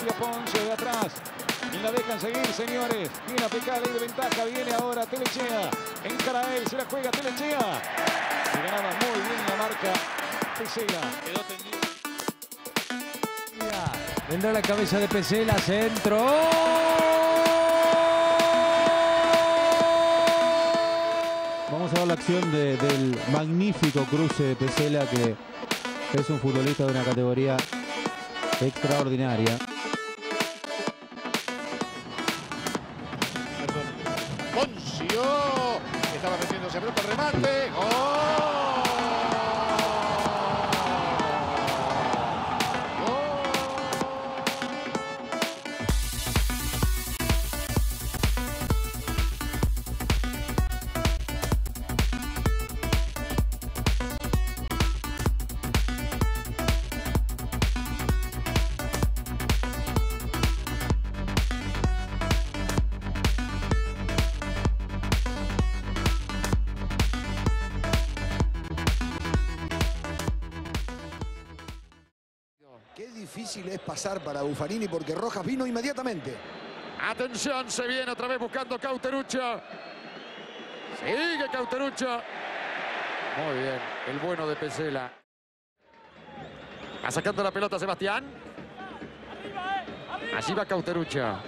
Metió Poncio de atrás. Y la dejan seguir, señores. Viene a picar ley de ventaja. Viene ahora Telechea. Encara él, se la juega Telechea. Se ganaba muy bien la marca Pesela. Quedó tendido. Vendrá la cabeza de Pesela, centro. Vamos a ver la acción de- del magnífico cruce de Pesela, que es un futbolista de una categoría extraordinaria. Estaba metiéndose pelota, remate. ¡Gol! Difícil es pasar para Buffarini porque Rojas vino inmediatamente. Atención, se viene otra vez buscando Cauterucho. Sigue Cauterucho. Muy bien, el bueno de Pesela. Va sacando la pelota Sebastián. Allí va Cauterucho.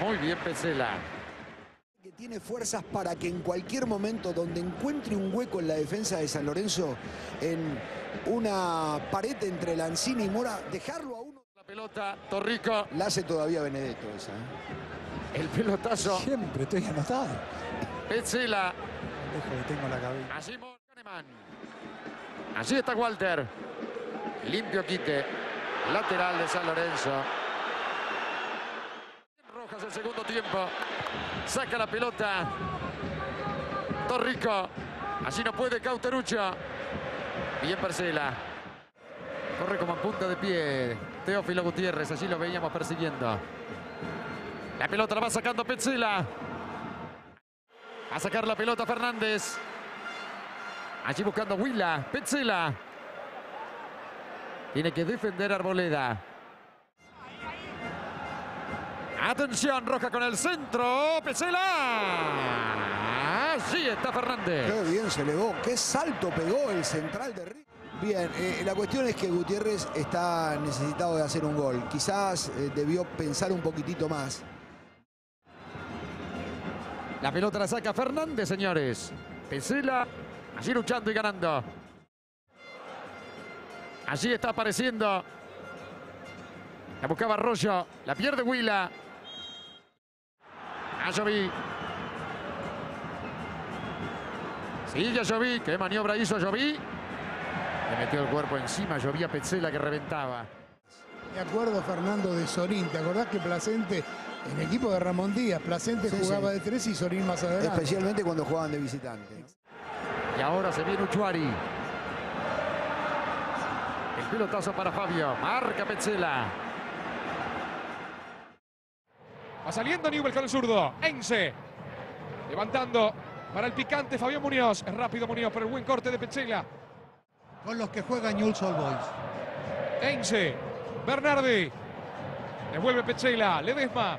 Muy bien Pesela. Tiene fuerzas para que en cualquier momento donde encuentre un hueco en la defensa de San Lorenzo, en una pared entre Lanzini y Mora, dejarlo a uno. La pelota, Torrico. La hace todavía Benedetto esa. ¿eh? El pelotazo, Siempre estoy anotado. Pesela. Dejo que tengo la cabeza. Kahneman. Allí está Walter. Limpio quite. Lateral de San Lorenzo. Rojas el segundo tiempo. Saca la pelota. Torrico. Allí no puede Cauterucho. Bien Percela. Corre como en punta de pie. Teófilo Gutiérrez. Allí lo veíamos persiguiendo. La pelota la va sacando Petzela. A sacar la pelota Fernández. Allí buscando Huila. Petzela. Tiene que defender Arboleda. Atención, Roja con el centro. Petzela. Allí está Fernández. Qué bien se elevó, qué salto pegó el central de River. Bien, eh, la cuestión es que Gutiérrez está necesitado de hacer un gol. Quizás eh, debió pensar un poquitito más. La pelota la saca Fernández, señores. Petzela. Allí luchando y ganando. Allí está apareciendo. La buscaba Arroyo. La pierde Huila. Ayoví. Sigue Ayoví. ¿Qué maniobra hizo Ayoví? Le metió el cuerpo encima. Llovía Petzela que reventaba. Me acuerdo, Fernando, de Sorín. ¿Te acordás que Placente, en el equipo de Ramón Díaz, Placente Sí, jugaba sí. de tres y Sorín más adelante? Especialmente cuando jugaban de visitante. ¿no? Y ahora se viene Uchuari. El pelotazo para Fabio. Marca Petzela. Va saliendo Newell con el zurdo. Ense. Levantando para el picante Fabián Muñoz. Es rápido Muñoz, pero el buen corte de Pechela. Con los que juegan Newell's Old Boys. Ense. Bernardi. Devuelve Pechela. Ledesma.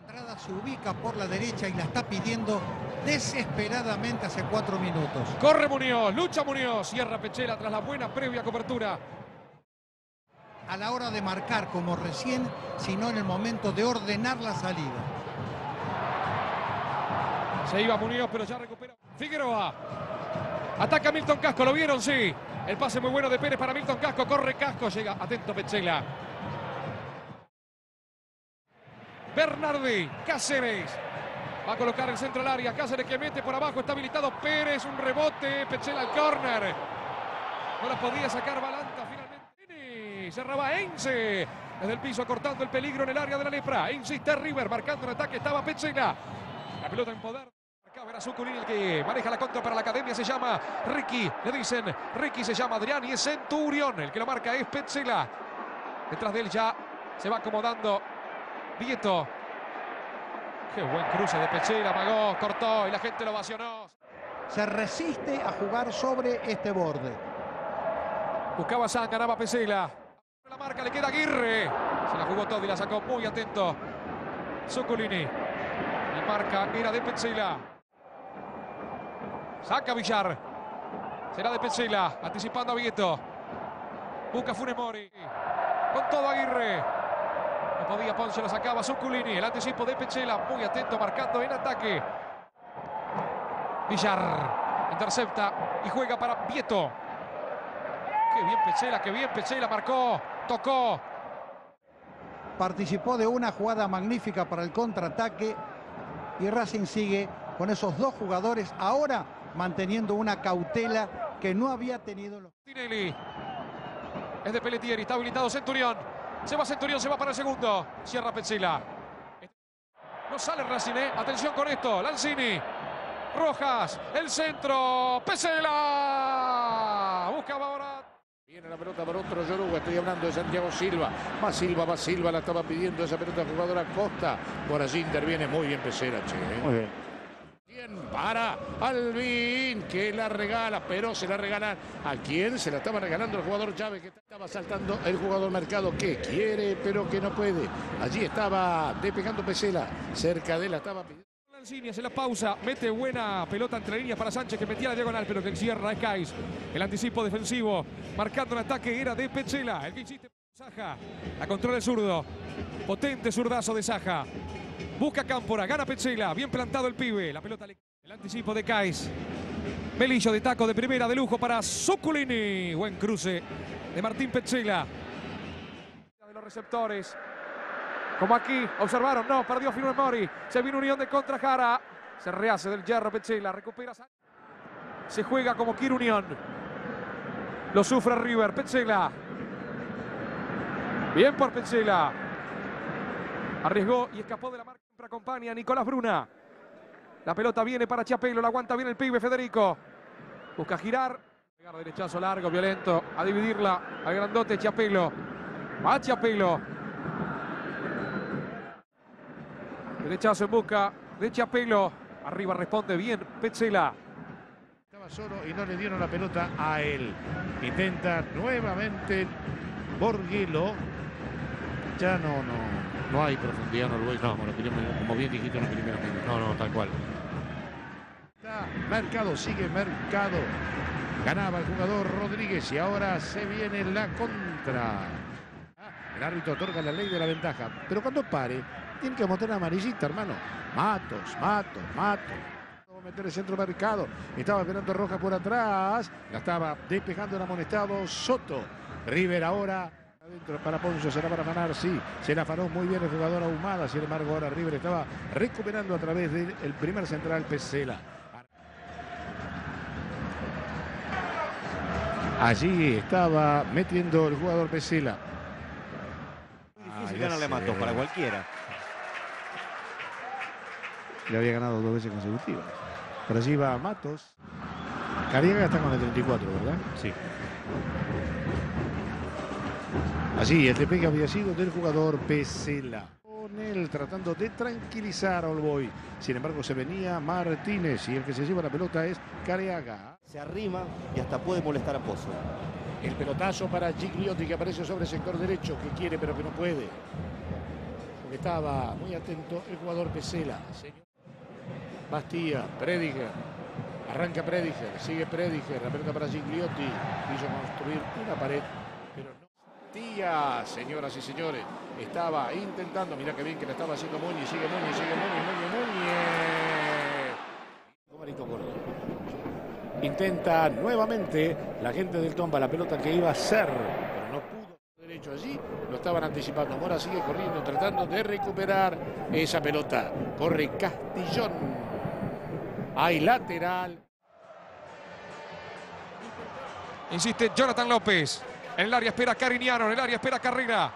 Andrada se ubica por la derecha y la está pidiendo desesperadamente hace cuatro minutos. Corre Muñoz. Lucha Muñoz. Cierra Pechela tras la buena previa cobertura. A la hora de marcar como recién, sino en el momento de ordenar la salida. Se iba Muñoz, pero ya recupera. Figueroa. Ataca Milton Casco. ¿Lo vieron? Sí. El pase muy bueno de Pérez para Milton Casco. Corre Casco. Llega. Atento Pechela. Bernardi. Cáceres. Va a colocar el centro al área. Cáceres que mete por abajo. Está habilitado Pérez. Un rebote. Pechela al córner. No la podía sacar Balanta. Cerraba Ense. Desde el piso cortando el peligro en el área de la lepra. Insiste River marcando un ataque. Estaba Pechela. La pelota en poder. Acá verá Zuculini el que maneja la contra para la academia. Se llama Ricky. Le dicen Ricky se llama Adrián y es Centurión. El que lo marca es Petzela. Detrás de él ya se va acomodando Vieto. Qué buen cruce de Petzela. Amagó, cortó y la gente lo ovacionó. Se resiste a jugar sobre este borde. Buscaba San, ganaba Pesela. Marca le queda Aguirre. Se la jugó todo y la sacó muy atento. Zuculini. La marca era de Petzela. Saca Villar. Será de Petzela. Anticipando a Vieto. Busca Funemori. Con todo Aguirre. No podía Ponce, lo sacaba Zuculini. El anticipo de Petzela. Muy atento, marcando en ataque. Villar. Intercepta y juega para Vieto. Qué bien Petzela, qué bien Petzela. Marcó, tocó. Participó de una jugada magnífica para el contraataque y Racing sigue con esos dos jugadores ahora manteniendo una cautela que no había tenido los... Tinelli. Es de Pelletieri, está habilitado Centurión. Se va Centurión, se va para el segundo. Cierra Petzela. No sale Racing, ¿eh? Atención con esto. Lanzini. Rojas. El centro. Pesela. Buscaba la pelota para otro Yoruba, estoy hablando de Santiago Silva. Va Silva, va Silva, la estaba pidiendo esa pelota jugadora Costa. Por allí interviene muy bien Pesera, che. ¿eh? Muy bien. Para Alvin, que la regala, pero se la regalan a quién se la estaba regalando el jugador Chávez, que estaba saltando el jugador Mercado, que quiere, pero que no puede. Allí estaba despegando Pesela, cerca de la estaba pidiendo. Lanzini hace la pausa, mete buena pelota entre líneas para Sánchez que metía la diagonal, pero que cierra es Kais. El anticipo defensivo, marcando el ataque era de Pechela. El que insiste Saja, la controla el zurdo. Potente zurdazo de Saja. Busca Cámpora, gana Pechela, bien plantado el pibe. La pelota le... El anticipo de Kais. Melillo de taco de primera de lujo para Zuculini. Buen cruce de Martín Pechela. De los receptores. Como aquí, observaron, no, perdió Fino Mori. Se vino Unión de contra Jara. Se rehace del hierro Pechela, recupera. Se juega como Kir Unión. Lo sufre River, Pechela. Bien por Pechela. Arriesgó y escapó de la marca. Siempre acompaña Nicolás Bruna. La pelota viene para Chiapelo, la aguanta bien el pibe Federico. Busca girar. Pegar derechazo largo, violento. A dividirla al grandote Chiapelo. Va Chiapelo. Derechazo en busca de Chapelo. Arriba responde bien Petzela. Estaba solo y no le dieron la pelota a él. Intenta nuevamente Borguelo. Ya no, no, no hay profundidad en Uruguay, como, como bien dijiste en los primeros minutos. No, no, tal cual. Está Mercado, sigue Mercado. Ganaba el jugador Rodríguez y ahora se viene la contra. Ah, El árbitro otorga la ley de la ventaja. Pero cuando pare, tiene que mostrar amarillita, hermano. Matos, Matos, Matos. Meter el centro Mercado. Estaba esperando Roja por atrás. La estaba despejando el amonestado Soto. River ahora. Adentro para Poncio, será para ganar, sí. Se la afanó muy bien el jugador Ahumada. Sin embargo, ahora River estaba recuperando a través del primer central Pesela. Allí estaba metiendo el jugador Pesela. Difícil Ah, ganarle Matos para cualquiera. Le había ganado dos veces consecutivas. Por allí va Matos. Cariaga está con el 34, ¿verdad? Sí. Allí el despegue había sido del jugador Pesela. Con él tratando de tranquilizar a Olboy. Sin embargo, se venía Martínez y el que se lleva la pelota es Careaga. Se arrima y hasta puede molestar a Pozo. El pelotazo para Gigliotti que aparece sobre el sector derecho, que quiere pero que no puede. Porque estaba muy atento el jugador Pesela. Bastía, Prediger. Arranca Prediger, sigue Prediger. La pelota para Gigliotti. Quiso construir una pared, pero no. Bastía, señoras y señores. Estaba intentando, mira que bien que la estaba haciendo Muñiz. Sigue Muñiz, sigue Muñiz, Muñiz. Marito Córdoba. Intenta nuevamente la gente del Tomba la pelota que iba a ser, pero no pudo. Derecho allí, lo estaban anticipando. Mora sigue corriendo, tratando de recuperar esa pelota. Corre Castillón. Hay lateral. Insiste Jonathan López. En el área espera Cariñano, en el área espera Carrera.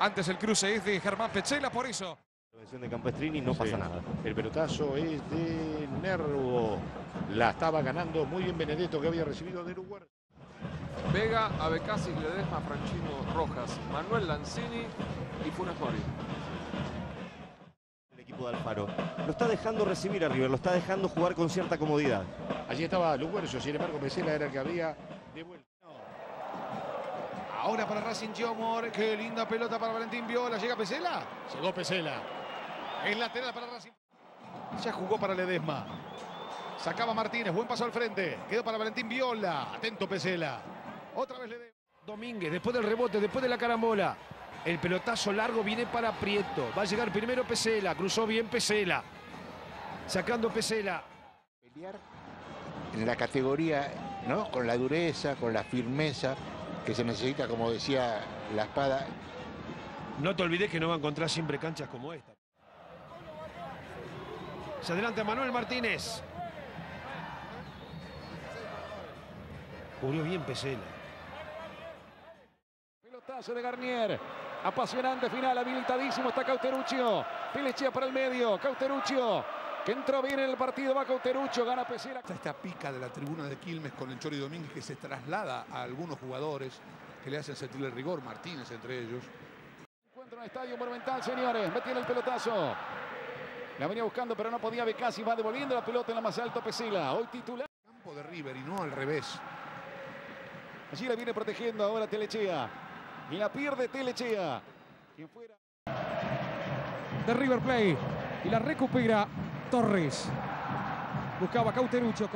Antes el cruce es de Germán Pechela, por eso. Intervención de Campestrini no pasa Sí. nada. El pelotazo es de Nervo. La estaba ganando muy bien Benedetto que había recibido de Uruguay. Vega, Abecasi, Ledesma, Franchino, Rojas, Manuel Lanzini y Funes Mori. De Alfaro. Lo está dejando recibir a River, lo está dejando jugar con cierta comodidad. Allí estaba Luguercio, sin embargo Pesela era el que había devuelto. Ahora para Racing Giomor. Qué linda pelota para Valentín Viola. ¿Llega Pesela? Llegó Pesela. Es lateral para Racing. Ya jugó para Ledesma. Sacaba Martínez. Buen paso al frente. Quedó para Valentín Viola. Atento Pesela. Otra vez Ledesma. Domínguez, después del rebote, después de la carambola. El pelotazo largo viene para Prieto. Va a llegar primero Pesela. Cruzó bien Pesela. Sacando Pesela. Pelear en la categoría, ¿no? Con la dureza, con la firmeza que se necesita, como decía la espada. No te olvides que no va a encontrar siempre canchas como esta. Se adelanta Manuel Martínez. Cubrió bien Pesela. Pelotazo de Garnier. Apasionante final, habilitadísimo está Cauteruccio. Pelechea para el medio. Cauteruccio, que entró bien en el partido. Va Cauteruccio, gana Pesela. Está esta pica de la tribuna de Quilmes con el Chori Domínguez que se traslada a algunos jugadores que le hacen sentir el rigor. Martínez entre ellos. Encuentra un estadio monumental, señores. Metiene el pelotazo. La venía buscando, pero no podía. Becasi va devolviendo la pelota en la más alto Pesela. Hoy titular. Campo de River y no al revés. Allí la viene protegiendo ahora Telechea. Y la pierde Telechea. Quien fuera. De River Play. Y la recupera Torres. Buscaba Cauteruccio.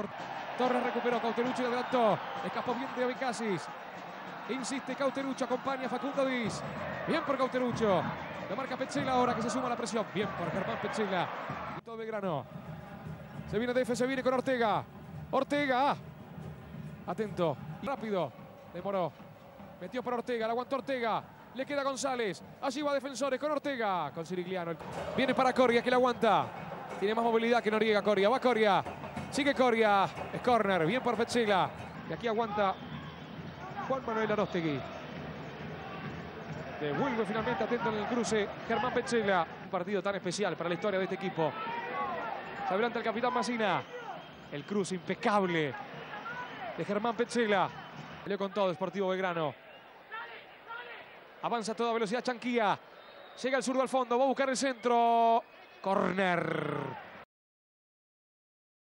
Torres recuperó. Cauteruccio adelantó. Escapó bien de Abecasis. Insiste Cauteruccio. Acompaña a Facundo Diz. Bien por Cauteruccio. Lo marca Petzela ahora que se suma a la presión. Bien por Germán Petzela. Y todo Belgrano. Se viene Defe, se viene con Ortega. Ortega. Atento. Rápido. Demoró. Metió por Ortega. La aguantó Ortega. Le queda González. Allí va Defensores con Ortega. Con Sirigliano. Viene para Coria que la aguanta. Tiene más movilidad que Noriega Coria. Va Coria. Sigue Coria. Es corner. Bien por Petzela. Y aquí aguanta Juan Manuel Arostegui. Devuelve finalmente atento en el cruce Germán Petzela. Un partido tan especial para la historia de este equipo. Se adelanta el capitán Masina. El cruce impecable de Germán Petzela. Peleó con todo Sportivo Belgrano. Avanza a toda velocidad Chanquía. Llega el zurdo al fondo. Va a buscar el centro. Corner.